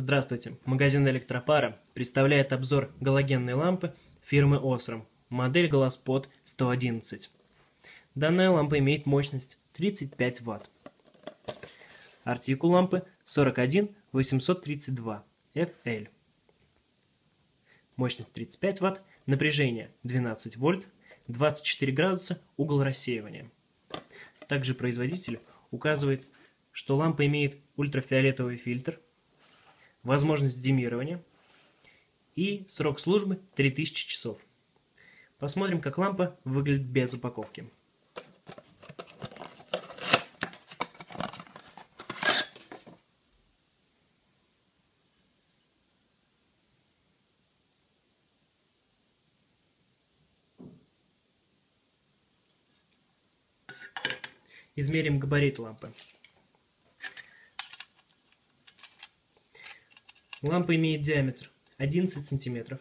Здравствуйте! Магазин Электропара представляет обзор галогенной лампы фирмы Osram, модель Glaspot 111. Данная лампа имеет мощность 35 Вт. Артикул лампы 41832 FL. Мощность 35 Вт, напряжение 12 вольт, 24 градуса, угол рассеивания. Также производитель указывает, что лампа имеет ультрафиолетовый фильтр, возможность димирования и срок службы 3000 часов. Посмотрим, как лампа выглядит без упаковки. Измерим габарит лампы. Лампа имеет диаметр 11 см,